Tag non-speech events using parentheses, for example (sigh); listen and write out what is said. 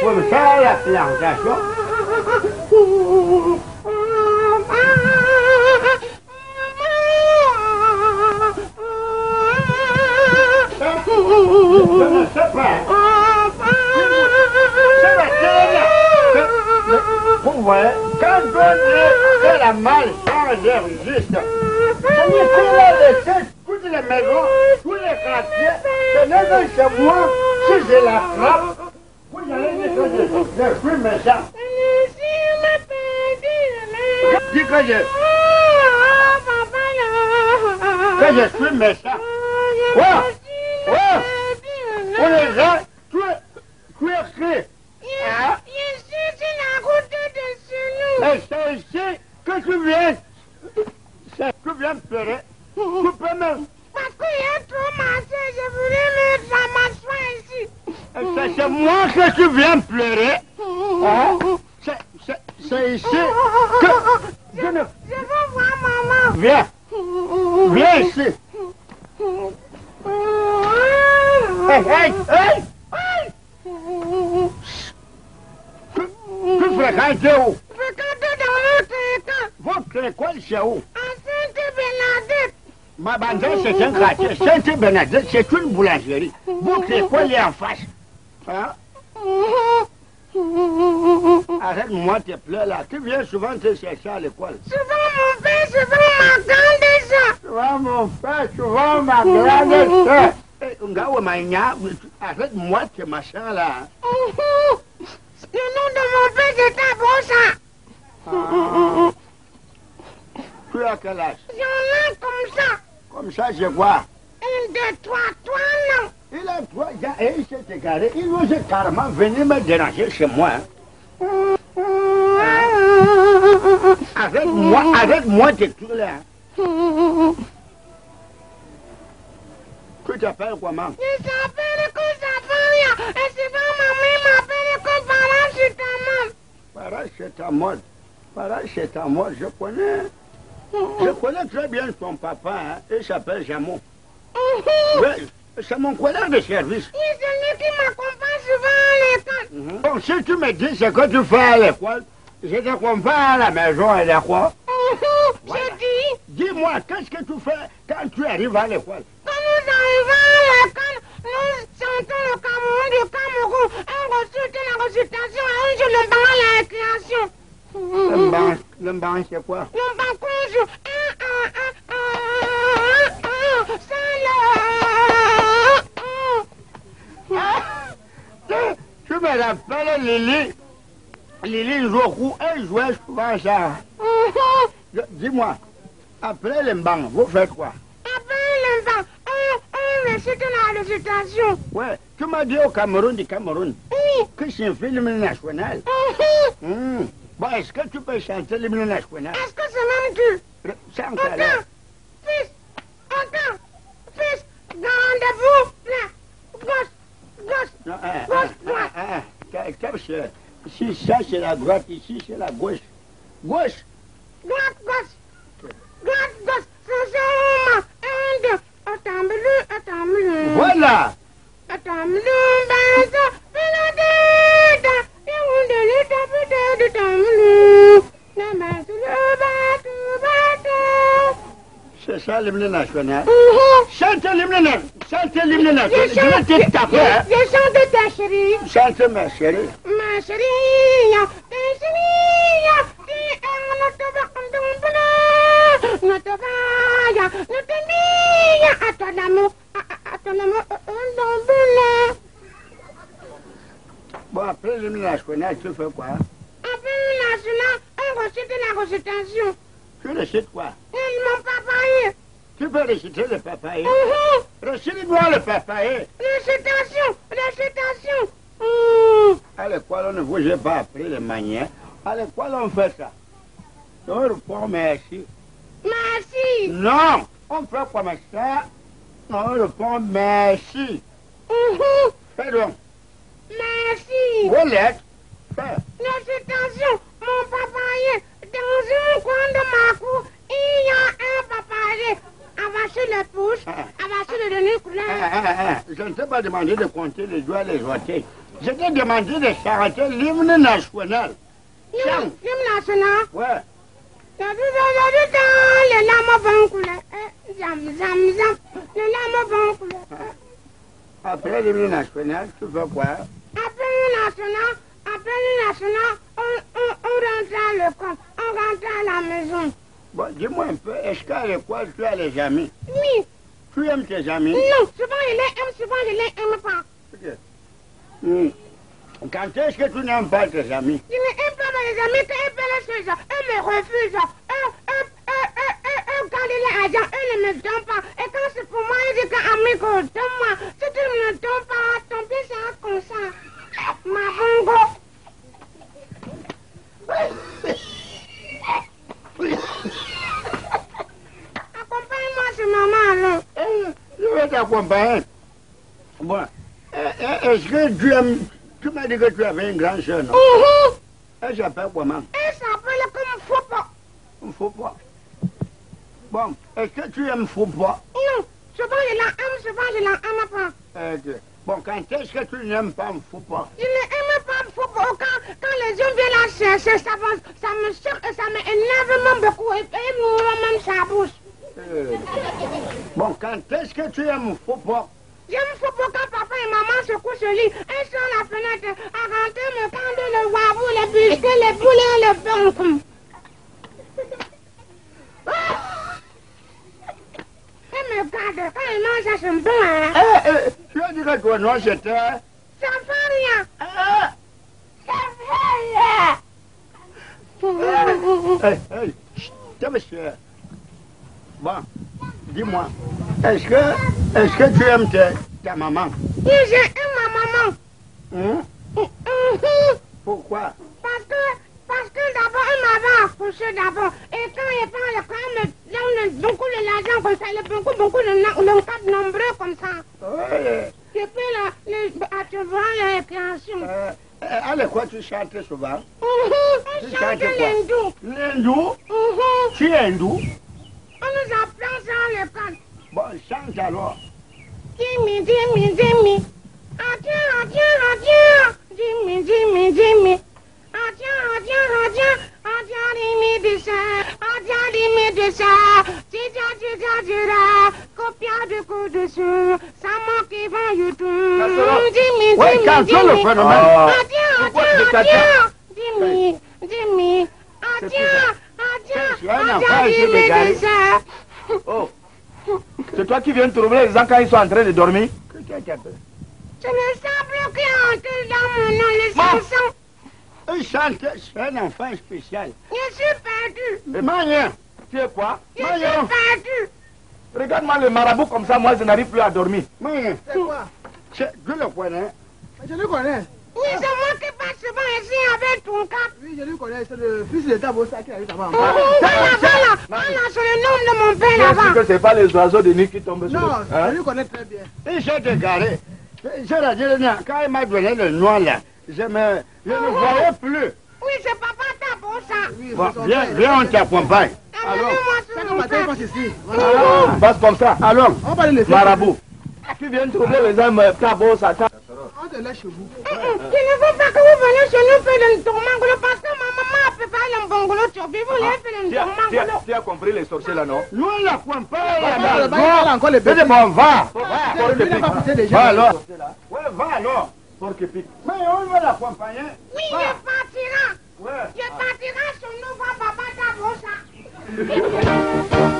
pour faire la plantation. Je ne sais pas. C'est la télé. Vous voyez, quand on la malle change de registre, ça veut dire qu'il a laissé toutes les maisons, tous les quartiers, ce n'est que chez moi, si je la frappe, vous allez dire je, je suis méchant. Dis que je, que je suis méchant. Ouais, ouais, pour les gens, tu es, tu es écrit. Hein? Et c'est ici que tu viens, c'est tu viens pleurer. Tu peux même, Parce qu'il y a trop massé, je voulais mettre la m'asseoir ici. C'est moi que tu viens pleurer. Hein? C'est, ici que je ne... Je veux voir maman. Viens, viens ici. Hey, hey, hey, hey. Tu, tu fréquentes où? Fréquenter dans l'autre école. Votre école, c'est où? À Sainte-Bernadette. Ma bandeau, c'est un quartier. Sainte-Bernadette, c'est une boulangerie. Votre école est en face. Hein? Arrête-moi tes pleurs là. Tu viens souvent te chercher à l'école. Souvent mon père, souvent ma grande sœur. Souvent mon frère, souvent ma grande soeur. Eh, arrête-moi tes machins là. Le nom de mon père, c'était Brossa. Ah. Tu as quel âge? J'en ai comme ça. Comme ça, je vois. Un, deux, trois, trois, non. Il a trois ans et il s'est égaré. Il osait carrément venir me déranger chez moi. hein. Arrête-moi, arrête-moi de tout là. Tu t'appelles comment? Je s'appelle rien. Et souvent maman m'appelle que paracétamol. Paracétamol. Je connais. Je connais très bien ton papa. Hein. Il s'appelle Jamon. Oui, c'est mon collègue de service. Oui, c'est lui qui m'accompagne souvent à l'école. Bon, si tu me dis ce que tu fais à l'école, je t'accompagne à la maison et à quoi J'ai dit, Dis-moi, qu'est-ce que tu fais quand tu arrives à l'école? Quand nous arrivons à l'école, nous chantons le Cameroun du Cameroun. On récite la récitation et jour le banc à la création. Le banc, le banc, c'est quoi Le banc qu'on joue. Un, un, un, un, un, un, c'est le... un, un. Tu me rappelles Lily Lily Jokou, elle jouait souvent ça. (laughs) Je- Dis-moi, après le banc, vous faites quoi? Après le banc, on, récite la récitation. Ouais, tu m'as dit au Cameroun du Cameroun Oui. que c'est un film national. Hmm. (laughs) Bon, est-ce que tu peux chanter l'hymne national? Est-ce que c'est même tu Chante alors. fils, attends, fils, rendez-vous, là, gauche, gauche, Non, hein, Gauche, hein, droite. hein, hein, Si ça c'est la droite, ici c'est la gauche. Gauche. droite, gauche, droite, gauche, ça, un, deux, attends, bleu, attends, bleu, Voilà. attends, bleu, ben, ça, pelotita, et on de l'état, peut-être, attends, bleu, la main sur le bateau, bateau. C'est ça l'hymne national. Mhm. Chante l'hymne national. Chante l'hymne national. Je vais te taper. hein. À ton amour, à, à- à ton amour, euh, euh, dans le bonheur. Bon, après l'hymne national, tu fais quoi? Après national, on récite la récitation. Tu récites quoi? Mon papa Tu peux réciter le papaye. Mhm. Récite-moi le papaye. Récitation, récitation. À l'école, on ne vous a pas appris les manières. À l'école, on fait ça. On répond merci. Merci. Non, on fait comme ça. On répond merci. Mhm. Fais donc. Merci. Roulette. Fais. Récitation, mon papaye. Dans un coin de ma cour, il y a un papaye. Avec sur le pouce, Ah. elle va sur le demi Hein, couleur. hein, hein, Je ne t'ai pas demandé de compter les doigts et les orteils. Je t'ai demandé de s'arrêter l'hymne national. L'hymne national? Ouais. Vont couler. Eh, Zam, zam, zam. Les lames vont couler. Eh. Après l'hymne national, tu fais quoi? Après l'hymne national, après l'hymne national, on, on, on rentre à l'école, on rentre à la maison. Bon, dis-moi un peu, est-ce qu'à l'école, tu as les amis? Oui, Tu aimes tes amis? Non, souvent je les aime, souvent je les aime pas. Hmm. Quand est-ce que tu n'aimes pas tes amis? Je n'aime pas mes amis quand ils veulent les choses, eux me refusent. Eux, eux, eux, eux, eux, eux, quand il est argent, eux ne me donnent pas. Et quand c'est pour moi, ils disent qu'amigo, donne-moi. Si tu ne me donnes pas, ton pied sera comme ça. Ma bongo. Accompagne-moi sur maman, alors. Eh, Je vais t'accompagner. Est-ce que tu aimes... Tu m'as dit que tu avais une grande soeur, non Mhm. Elle s'appelle comment Elle s'appelle comme Fopo. Football. Bon, est-ce que tu aimes football Non, souvent je la aime, souvent je la aime pas. Bon, quand est-ce que tu n'aimes pas football Je n'aime pas football. Quand, quand les gens viennent la chercher, ça, va, ça me choque et ça m'énerve même beaucoup. Et, et moi, même sa bouche. Euh, Bon, quand est-ce que tu aimes football J'aime football quand et maman se couchent au lit. Et sur la fenêtre, à rentrer me tendre le wabou, les biscuits, les poulets, les pains. Et me garde, quand mangent, ça c'est bon. Hein. Eh, eh, tu as dit que non, j'étais... Ça fait rien. Ah, Ça fait rien. Hey, hey, chut, t'es monsieur. Bon, dis-moi, est-ce que, est-ce que tu aimes ta, ta maman Oui, j'aime ma maman? Hein? Mhm. Pourquoi? Parce que, parce que d'abord, elle m'avait accouché d'abord. Et quand il parle, quand elle me donne beaucoup de l'argent comme ça, a beaucoup, beaucoup de cas nombreux comme ça. Je fais la, les, à te voir la récréation. euh, euh, à l'école, tu chantes souvent? On Tu chante chantes quoi? l'hindou. L'hindou? Tu es hindou? Jimmy, Jimmy, Jimmy. Ajá, ajá, ajá. Jimmy, Jimmy, Jimmy. Ajá, ajá, ajá. Ajá ni mi dìṣà. Ajá ni mi dìṣà. Jíjà, jíjà, jìrà. Kópíà dùkú dùṣù. Sámọ́kì bá yù dùn. Jimmy, Jimmy, Jimmy. Ajá, ajá, ajá. Jimmy, Jimmy. Ajá, ajá, ajá ni mi. Oh. C'est toi qui viens de troubler les gens quand ils sont en train de dormir Je ne sable qui entre dans mon nom, les chansons. Il chante, c'est un enfant spécial. Je suis perdu. Mania, Tu es quoi? Je suis Maman. perdu. Regarde-moi le marabout comme ça, moi je n'arrive plus à dormir. Mania, C'est quoi? C'est- tu le connais Je le connais. Oui, c'est moi qui passe souvent ici avec ton cap. Oui, je le connais. C'est le fils de Tabosa qui arrive là-bas. Oh, voilà, voilà. Voilà, c'est le nom de mon père là-bas. que c'est pas les oiseaux de nuit qui tombent sur Non, le... Hein? je le connais très bien. Il s'est égaré. C'est-à-dire, quand il m'a donné le noir là, je, me, je ne voyais plus. Oui, c'est papa ta pour ça. Oui, Bon, viens, viens, on t'accompagne. Il cap. passe ici. Voilà. Ah, Passe comme ça. Alors, On va les laisser. Marabout. Tu viens de troubler les hommes, ta bosse, ta... Chez vous. Il ne faut pas que vous veniez chez nous faire le tourmangolo parce que ma maman a préparé le bongolo turbi. Vous voulez faire le Tu as, tu, as, tourmangolo. tu as compris les sorciers là, non? Nous on l'accompagne. Là-bas, là-bas. là-bas, il y a encore les C'est bébés. bon, va. Il pas. Va alors. Ouais, va alors. Porc pique. Mais on va l'accompagner. Oui, Va. je partirai. Ouais. Partirai sur nous papa ta ça. (laughs)